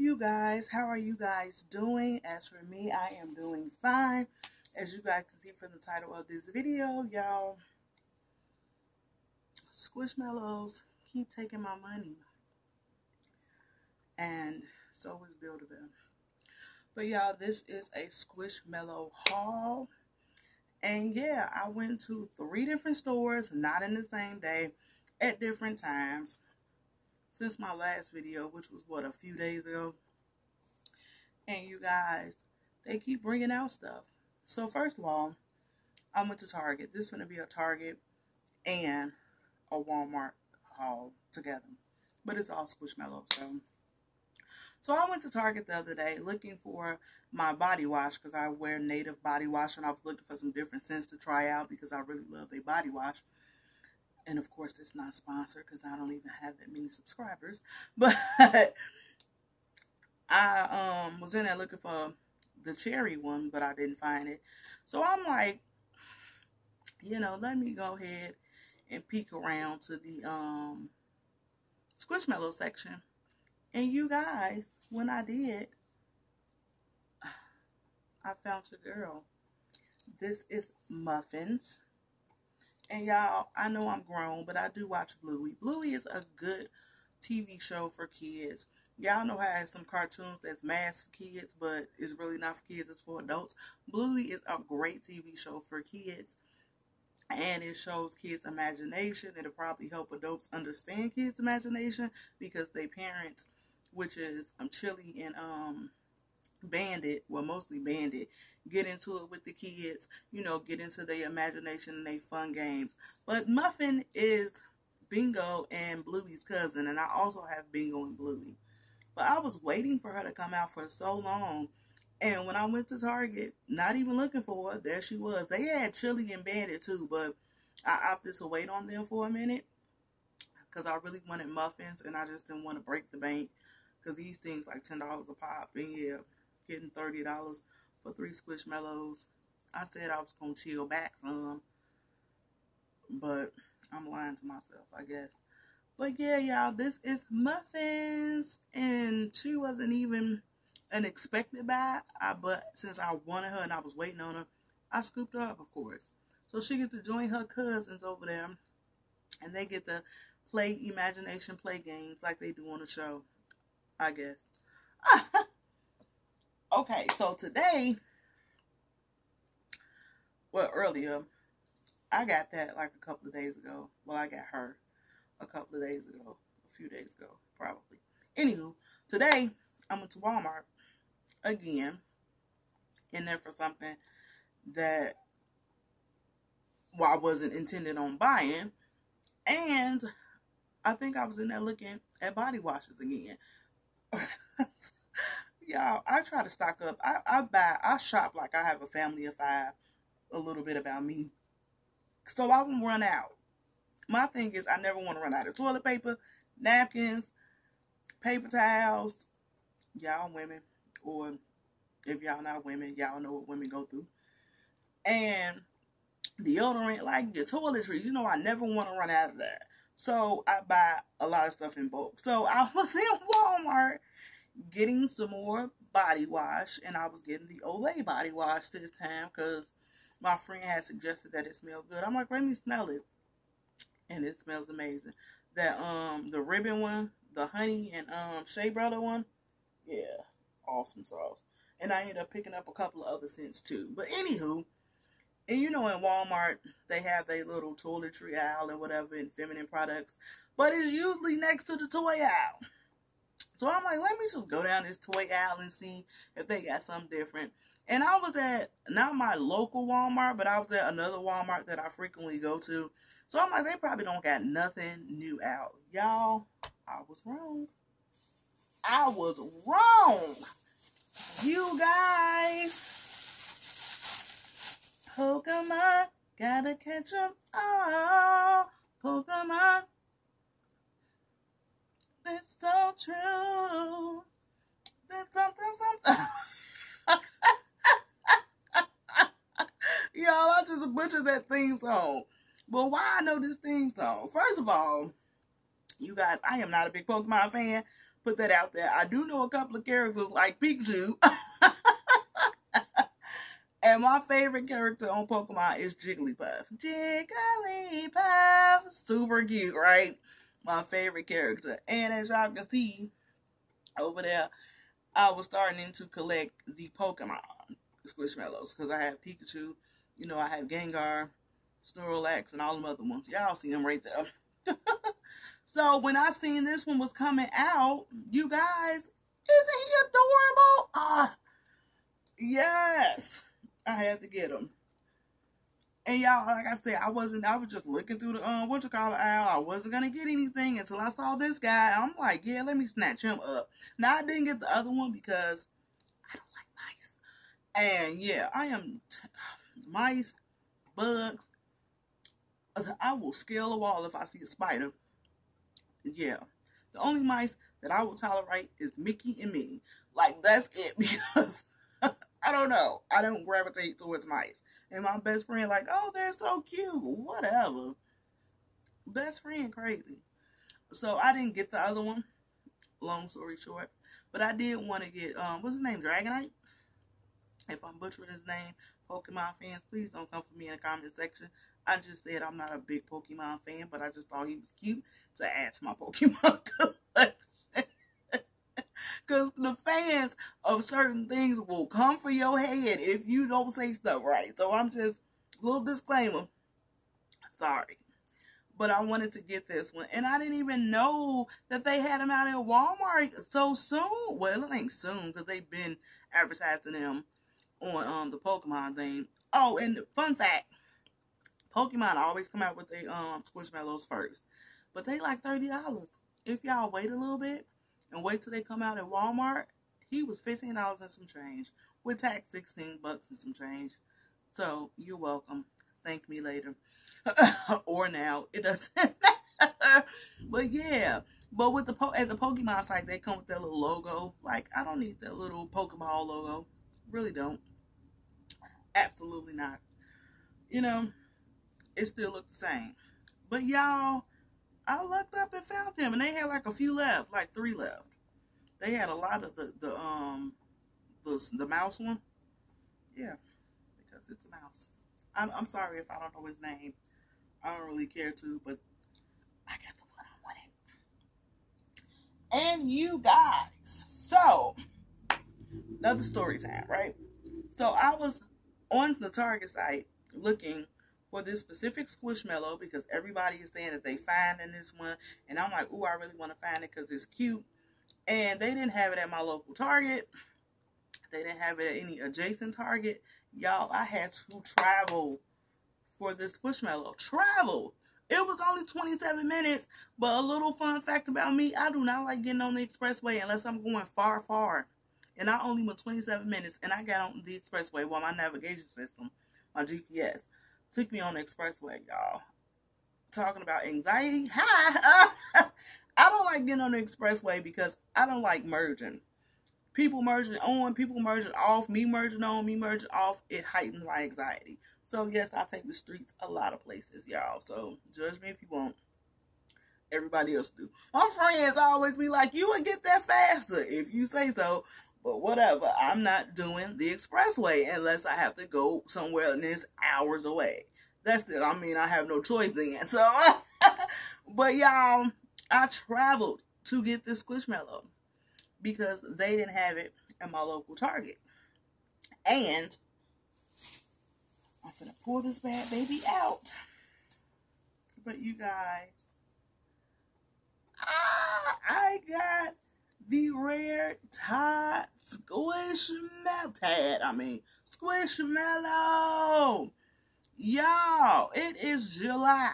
you guys? How are you guys doing? As for me, I am doing fine. As you guys can see from the title of this video, y'all, Squishmallows keep taking my money. And so is Build-A-Bear. But y'all, this is a Squishmallow haul. And yeah, I went to three different stores, not in the same day, at different times. Since my last video, which was what, a few days ago. And you guys, they keep bringing out stuff. So first of all, I went to Target. This is going to be a Target and a Walmart haul together. But it's all Squishmallow, so... So I went to Target the other day looking for my body wash because I wear native body wash and I was looking for some different scents to try out because I really love a body wash. And of course, it's not sponsored because I don't even have that many subscribers. But I um was in there looking for the cherry one, but I didn't find it. So I'm like, you know, let me go ahead and peek around to the um Squishmallow section. And you guys, when I did, I found your girl. This is Muffins. And y'all, I know I'm grown, but I do watch Bluey. Bluey is a good TV show for kids. Y'all know how it has some cartoons that's mass for kids, but it's really not for kids, it's for adults. Bluey is a great TV show for kids. And it shows kids' imagination. It'll probably help adults understand kids' imagination because they parents, which is um, Chili and um Bandit, well mostly Bandit, get into it with the kids, you know, get into their imagination and their fun games. But Muffin is Bingo and Bluey's cousin, and I also have Bingo and Bluey. But I was waiting for her to come out for so long. And when I went to Target, not even looking for her, there she was. They had Chili and Bandit too, but I opted to wait on them for a minute because I really wanted muffins and I just didn't want to break the bank because these things like $10 a pop. And yeah, getting $30 for three Squishmallows. I said I was going to chill back some, but I'm lying to myself, I guess. But yeah, y'all, this is Muffins, and she wasn't even an expected buy, I, but since I wanted her and I was waiting on her, I scooped her up, of course. So she gets to join her cousins over there, and they get to play imagination play games like they do on the show, I guess. okay, so today, well, earlier, I got that like a couple of days ago. Well, I got her a couple of days ago, a few days ago, probably. Anywho, today I went to Walmart again in there for something that well, I wasn't intended on buying. And I think I was in there looking at body washes again. Y'all, I try to stock up. I, I buy, I shop like I have a family of five. A little bit about me. So I won't run out. My thing is, I never want to run out of toilet paper, napkins, paper towels. Y'all women, or if y'all not women, y'all know what women go through. And the deodorant, like your toiletries. You know, I never want to run out of that. So I buy a lot of stuff in bulk. So I was in Walmart getting some more body wash, and I was getting the Olay body wash this time because my friend had suggested that it smelled good. I'm like, let me smell it, and it smells amazing. That um the ribbon one, the honey and um Shea Butter one, yeah, awesome sauce. And I ended up picking up a couple of other scents too. But anywho, and you know in Walmart they have their little toiletry aisle and whatever in feminine products, but it's usually next to the toy aisle. So I'm like, let me just go down this toy aisle and see if they got something different. And I was at not my local Walmart, but I was at another Walmart that I frequently go to. So I'm like, they probably don't got nothing new out. Y'all, I was wrong. I was wrong. You guys. Pokemon, gotta catch them all. Pokemon. It's so true. That's something, something. Y'all, I just butchered that theme song. But why I know this theme song? First of all, you guys, I am not a big Pokemon fan, put that out there. I do know a couple of characters like Pikachu. and my favorite character on Pokemon is Jigglypuff. Jigglypuff. Super cute, right? My favorite character. And as y'all can see over there, I was starting to collect the Pokemon Squishmallows because I have Pikachu, you know, I have Gengar, Snorlax, and all them other ones. Y'all see them right there. so when I seen this one was coming out, you guys, isn't he adorable? Ah, yes, I had to get him. And y'all, like I said, I wasn't. I was just looking through the um, what you call it aisle. I wasn't gonna get anything until I saw this guy. I'm like, yeah, let me snatch him up. Now I didn't get the other one because I don't like mice. And yeah, I am t- mice, bugs. I will scale a wall if I see a spider. Yeah, the only mice that I will tolerate is Mickey and Minnie. Like that's it because I don't know. I don't gravitate towards mice. And my best friend, like, oh, they're so cute. Whatever. Best friend, crazy. So I didn't get the other one. Long story short. But I did want to get, um, what's his name? Dragonite? If I'm butchering his name, Pokemon fans, please don't come for me in the comment section. I just said I'm not a big Pokemon fan, but I just thought he was cute to add to my Pokemon collection. Because the fans of certain things will come for your head if you don't say stuff right. So I'm just, little disclaimer. Sorry. But I wanted to get this one. And I didn't even know that they had them out at Walmart so soon. Well, it ain't soon because they've been advertising them on um, the Pokemon thing. Oh, and fun fact. Pokemon always come out with the um Squishmallows first. But they like $30. If y'all wait a little bit, and wait till they come out at Walmart, he was fifteen dollars and some change. With tax, sixteen bucks and some change. So you're welcome. Thank me later. or now. It doesn't matter. But yeah. But with the po- at the Pokemon site, they come with that little logo. Like I don't need that little Pokeball logo. Really don't. Absolutely not. You know, it still looks the same. But y'all, I looked up and found them, and they had like a few left, like three left. They had a lot of the the um the the mouse one. Yeah, because it's a mouse. I'm I'm sorry if I don't know his name. I don't really care to, but I got the one I wanted. And you guys, so another story time, right? So I was on the Target site looking for this specific squishmallow because everybody is saying that they find in this one. And I'm like, ooh, I really want to find it because it's cute. And they didn't have it at my local Target. They didn't have it at any adjacent Target. Y'all, I had to travel for this squishmallow. Travel. It was only 27 minutes, but a little fun fact about me, I do not like getting on the expressway unless I'm going far, far. And I only went 27 minutes, and I got on the expressway while my navigation system, my GPS, took me on the expressway, y'all. Talking about anxiety. Hi. I don't like getting on the expressway because I don't like merging. People merging on, people merging off, me merging on, me merging off, it heightens my anxiety. So yes, I take the streets a lot of places, y'all. So judge me if you want. Everybody else do. My friends always be like, you would get there faster if you say so. But whatever, I'm not doing the expressway unless I have to go somewhere and it's hours away. That's the, I mean, I have no choice then. So, but y'all, I traveled to get this Squishmallow because they didn't have it at my local Target. And I'm gonna pull this bad baby out. But you guys, ah, I got the rare Tide Squishmallow. Tadd, I mean, Squishmallow. Y'all, it is July.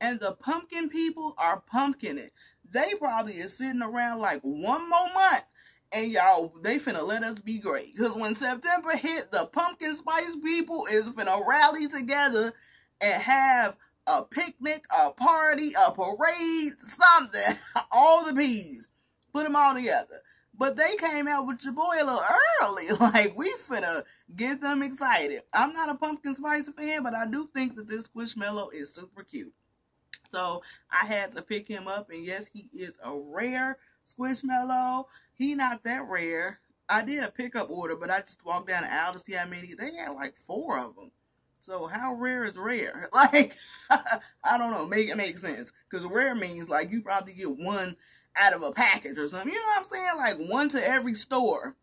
And the pumpkin people are pumpkining. They probably is sitting around like one more month. And y'all, they finna let us be great. Because when September hit, the pumpkin spice people is finna rally together and have a picnic, a party, a parade, something. All the peas put them all together. But they came out with your boy a little early. Like, we finna get them excited. I'm not a pumpkin spice fan, but I do think that this Squishmallow is super cute. So I had to pick him up, and yes, he is a rare Squishmallow, he not that rare. I did a pickup order, but I just walked down the aisle to see how many. They had like four of them. So how rare is rare? Like, I don't know. Make it make sense. Because rare means like you probably get one out of a package or something. You know what I'm saying? Like one to every store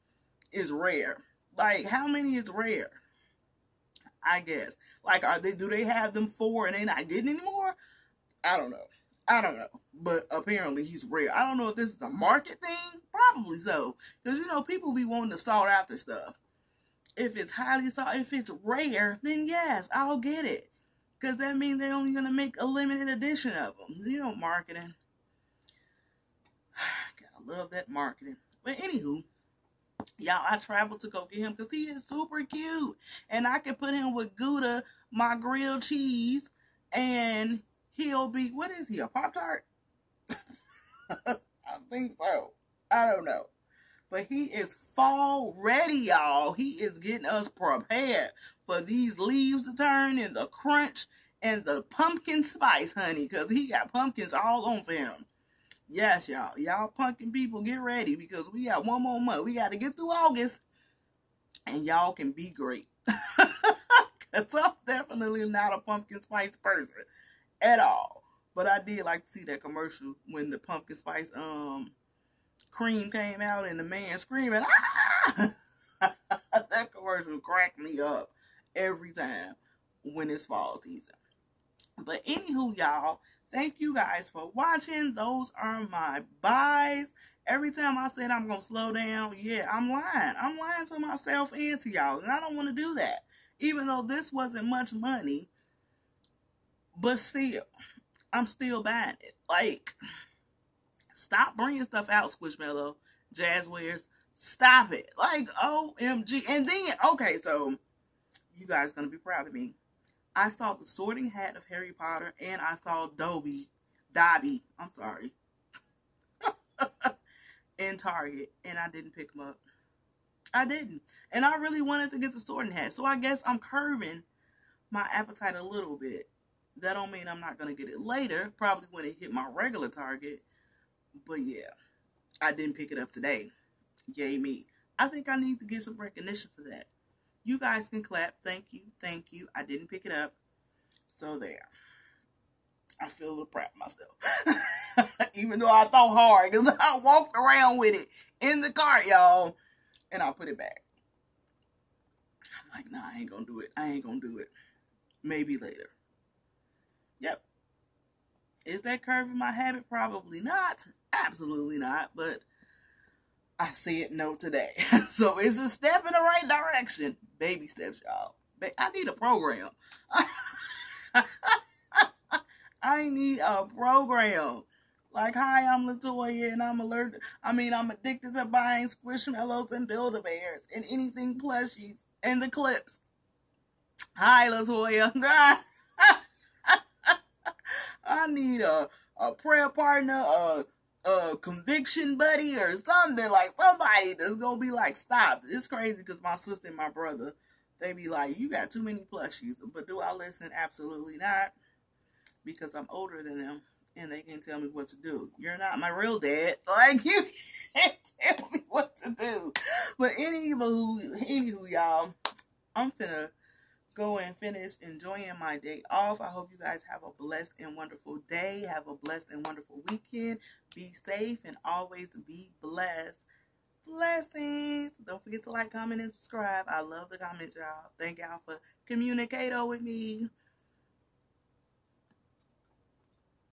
is rare. Like how many is rare? I guess. Like are they do they have them four and they not getting anymore? I don't know. I don't know. But apparently he's rare. I don't know if this is a market thing. Probably so. Because you know, people be wanting to sought after stuff. If it's highly sought, if it's rare, then yes, I'll get it. Because that means they're only going to make a limited edition of them. You know, marketing. Love that marketing. But anywho, y'all, I traveled to go get him because he is super cute. And I can put him with Gouda, my grilled cheese, and he'll be, what is he, a Pop Tart? I think so. I don't know. But he is fall ready, y'all. He is getting us prepared for these leaves to turn and the crunch and the pumpkin spice, honey, because he got pumpkins all on for him. Yes, y'all. Y'all pumpkin people, get ready because we got one more month. We got to get through August and y'all can be great. Because I'm definitely not a pumpkin spice person at all. But I did like to see that commercial when the pumpkin spice um cream came out and the man screaming, ah! that commercial cracked me up every time when it's fall season. But anywho, y'all, thank you guys for watching. Those are my buys. Every time I said I'm gonna slow down, yeah, I'm lying. I'm lying to myself and to y'all, and I don't want to do that. Even though this wasn't much money, but still, I'm still buying it. Like, stop bringing stuff out, Squishmallow, Jazwares. Stop it. Like, OMG. And then, okay, so you guys gonna be proud of me. I saw the sorting hat of Harry Potter and I saw Dobby, Dobby, I'm sorry, in Target and I didn't pick them up. I didn't. And I really wanted to get the sorting hat. So I guess I'm curving my appetite a little bit. That don't mean I'm not going to get it later, probably when it hit my regular Target. But yeah, I didn't pick it up today. Yay me. I think I need to get some recognition for that. You guys can clap. Thank you. Thank you. I didn't pick it up. So there. I feel a little proud myself. Even though I thought hard because I walked around with it in the cart, y'all. And I put it back. I'm like, nah, I ain't gonna do it. I ain't gonna do it. Maybe later. Yep. Is that curving my habit? Probably not. Absolutely not. But I said no today. so it's a step in the right direction. Baby steps, y'all. I need a program. I need a program. Like, hi, I'm Latoya, and I'm allergic. I mean, I'm addicted to buying Squishmallows and Build-A-Bears and anything plushies and the clips. Hi, Latoya. I need a a prayer partner, a a conviction buddy or something like somebody that's gonna be like, stop. It's crazy because my sister and my brother, they be like, you got too many plushies. But do I listen? Absolutely not, because I'm older than them and they can tell me what to do. You're not my real dad. Like you can't tell me what to do. But anywho, anywho, y'all, I'm finna go and finish enjoying my day off. I hope you guys have a blessed and wonderful day. Have a blessed and wonderful weekend. Be safe and always be blessed. Blessings. Don't forget to like, comment, and subscribe. I love the comments, y'all. Thank y'all for communicating with me.